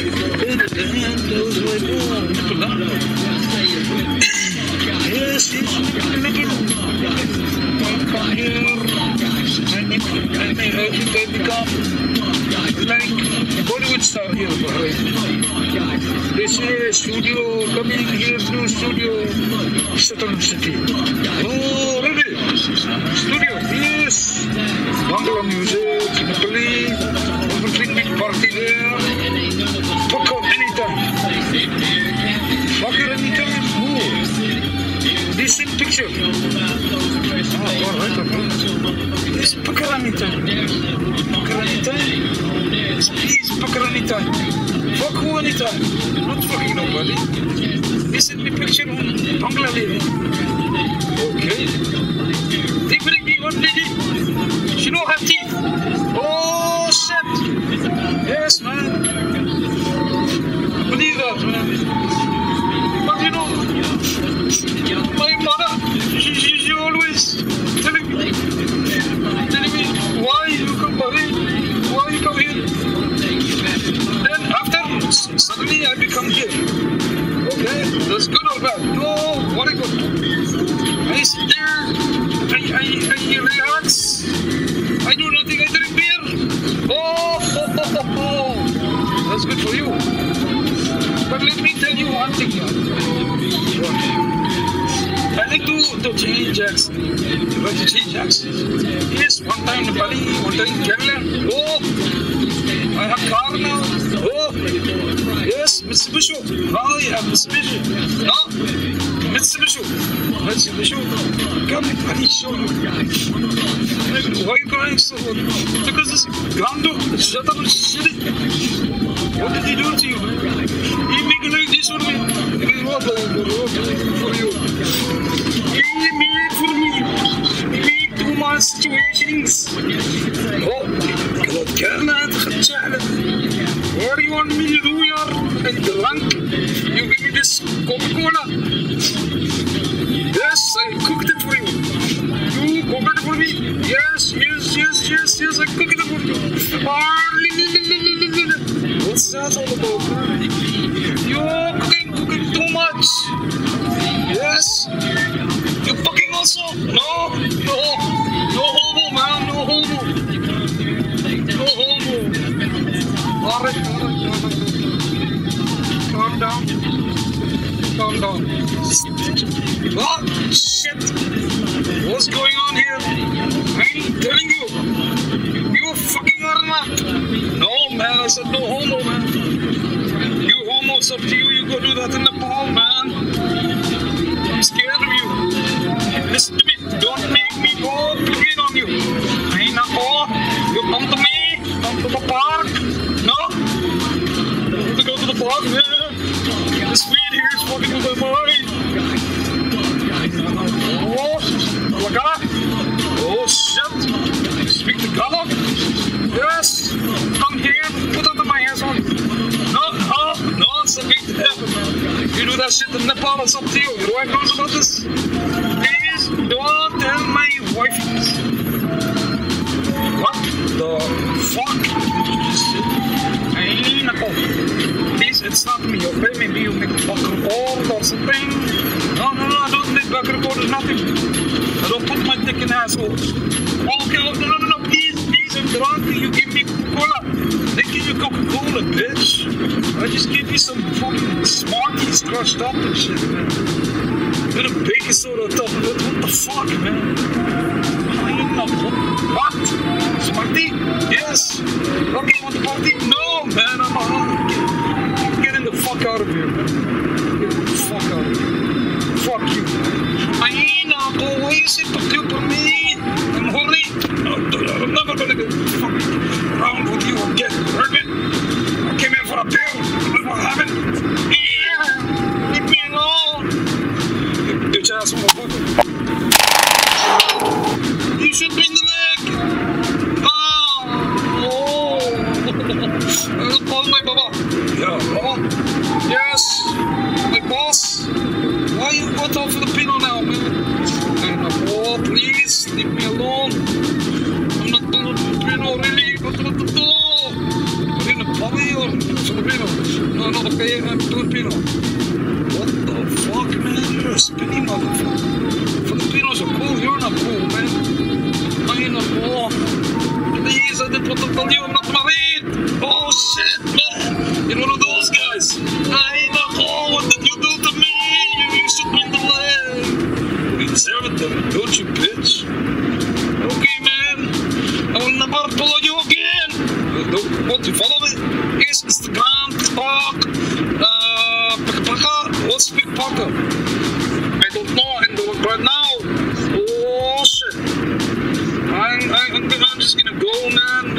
Oh, Come here. I to become like Bollywood star here, studio, coming here to studio, Saturn City. Oh, really? Studio, yes. Bangla music, Nepali, out anytime. Book out anytime. Oh, decent picture. Ah, all right, okay. Out anytime. Yes, please anytime. Fuck anytime. Not fucking nobody. Listen me picture on Bangla lady. Okay. They bring me one lady. She don't have teeth. That's good or bad? No, very good. I sit there, I, I, I relax. I do nothing, I drink beer. Oh, ho, ho, ho, ho. that's good for you. But let me tell you one thing. I like to, to change. I like to change Jackson. Yes, one time in Bali, one time in Kerala. Oh, I have car now. Oh. Oh. No, Mitsubishi. Mitsubishi. Come, I need to show you. Why crying so? Because this Gando, shut up and shitty. What did he do to you? He make like this for me. He made what for you? He made for me. He made too much situations. Oh, God, Kerala, Khatchala. What do you want me to do, yar? And drunk? You give me this Coca-Cola. Yes, I cooked it for you. You cooked it for me. Yes, yes, yes, yes, yes, I cooked it for you. Ah. What's that all about? No homo, man. You homo, it's up to you. You go do that in Nepal, man. I'm scared of you. Listen to me. Don't make me go begin on you. I ain't not all. You come to me. Come to the park. No. To go to the park, man. This weed here is fucking with my mind. Oh. Oh, shit. Speak to God. Yes. Please don't tell my wife. What the fuck? Hey, Nepal. Please, it's not me, okay? Maybe you make back record or something. No, no, no, I don't make record or nothing. I don't put my dick in assholes. Some fucking Smarties crushed up and shit, man. With a baking soda on top of it. What the fuck, man? I ain't what? Smartie? Yes. Okay, you want the party? No, man, I'm a get, getting the fuck out of here, man. Get the fuck out of here. Fuck you. I ain't not go away, sit to for me. Oh, shit, man. You're one of those guys. Ay, nako. What did you do to me? You, me in the leg. You deserve it, don't you, bitch? Okay, man. I will never follow you again. Uh, don't- What, you follow me? Yes, Instagram, TikTok, uh. What's Pickpaka? I don't know. I it right now. Oh, shit. I'm, I'm, I'm I'm just gonna go, man.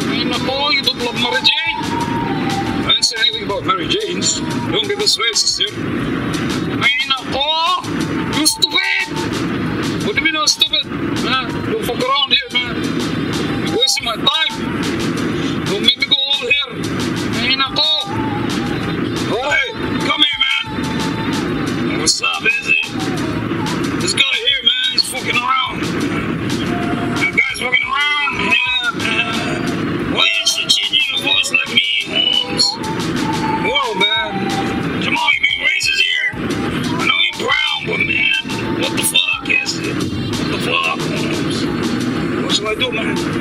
Nako, you don't love Mary Jane. I didn't say anything about Mary Jane's. Don't get this racist here. Hey, Nako, you stupid. What do you mean I'm stupid? Man, don't fuck around here, man. You're wasting my time. Don't make me go over here. Hey, Nako. Hey, come here, man. What's up, eh? Do, man?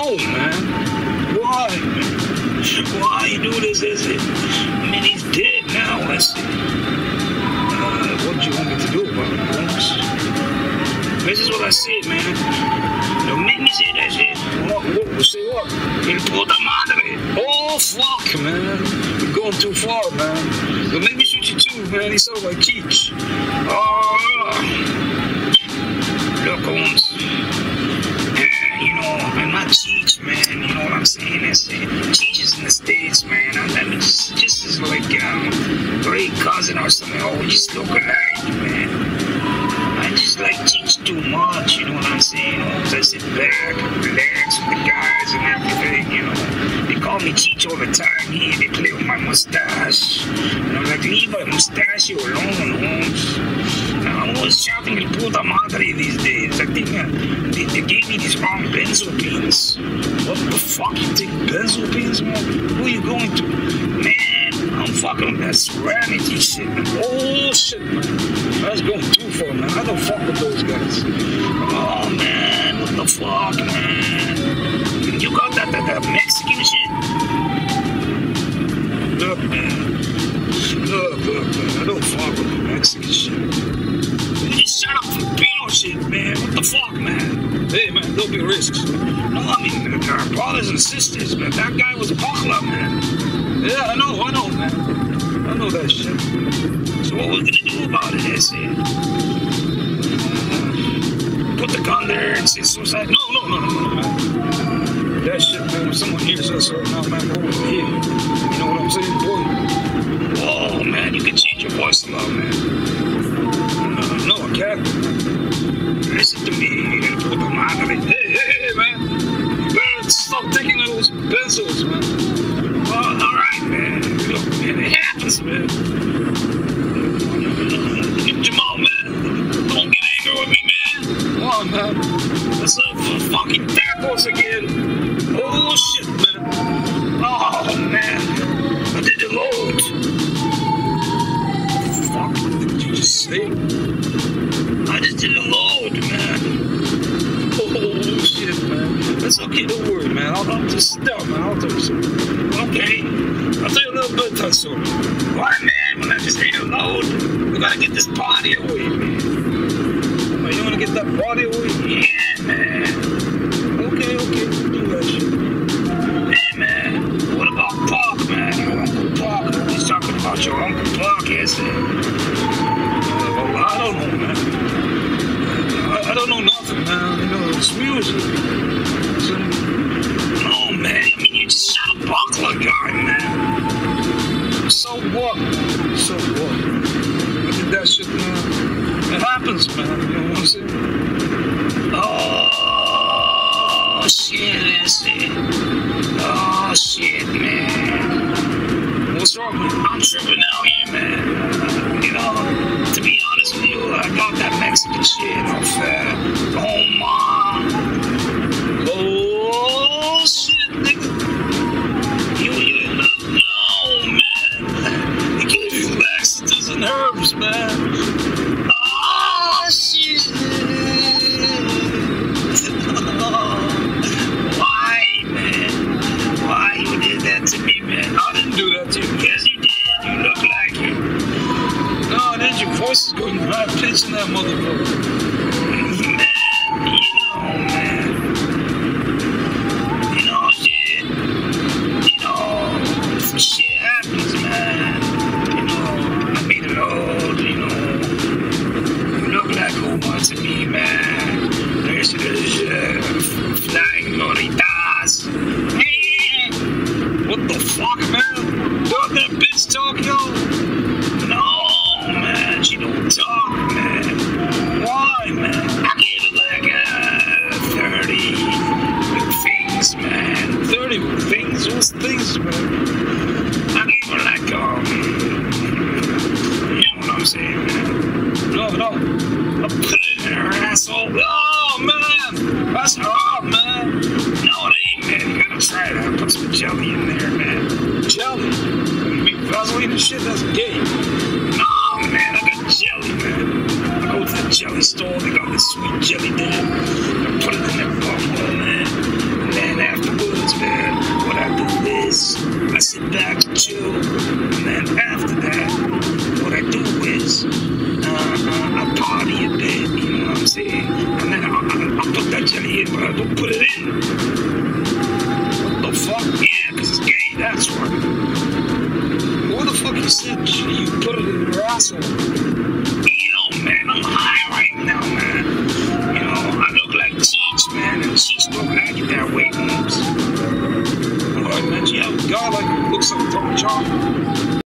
No, man. Why. Why you do this, is it? He's dead now, let's. Uh, what do you want me to do about it? This is what I said, man. Don't make me say that shit. What? what say what? El puta madre. Oh, fuck, man. You're going too far, man. Don't make me shoot you too, man. You sound like Cheech. Oh. Look, Holmes. You know, I'm not Cheech, man. You know what I'm saying? It's, uh, Cheech in the States, man. I'm, I'm just, just as like um, great cousin or something. Oh, just look alike, man. I just like Cheech too much, you know what I'm saying? You I sit back and relax with the guys and everything, you know. They call me Cheech all the time here. They play with my mustache. And I'm like, leave my mustache alone, Holmes. I'm always shouting El puta madre these days. I think uh, they, they gave me these wrong benzopines. What the fuck? You take benzopines, man? Who you going to? Man, I'm fucking with that serenity shit, man. Oh, shit, man. That's going too far, man. I don't fuck with those guys. Oh, man. What the fuck, man? Put the gun there and say suicide. No, no, no, no, no. That shit, man, if someone hears us uh, right now, man, over here. You know what I'm saying, boy? Oh, man, you can change your voice a lot, man. No, no, I can't. Listen to me. Put the mind on it. Hey, hey, hey, man. You better stop taking those pencils, man. Oh, all right, man. Look, man, it happens, man. I'll you a little bedtime story. Why, man, when I just ate a load, we gotta get this body away, man. Oh, you wanna get that body away? Yeah, man. Okay, okay, do that shit. Hey, man, what about Park, man? Uncle Park. He's talking about your Uncle Park yesterday. Uh, well, I don't know, man. I, I don't know nothing, man. You know, it's music. Man. Your voice is going right pitch in that motherfucker. Hard, man. No, it ain't, man. You gotta try it out. Put some jelly in there, man. Jelly? You make Vaseline and shit? That's gay. No, man. I got jelly, man. I go to the jelly store. They got this sweet jelly there. I put it in their bubble, man. And then afterwards, man, what I do is I sit back chill. And then after that, what I do is uh, uh, I party a bit, you know what I'm saying? And then I, I, I put that jelly I don't put it in. What the fuck? Yeah, because it's gay, that's why. What the fuck you said you put it in your asshole?